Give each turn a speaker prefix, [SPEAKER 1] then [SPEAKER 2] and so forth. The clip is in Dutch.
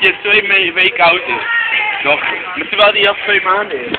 [SPEAKER 1] die twee me- weken oud is. Nog. Maar terwijl die al twee maanden is.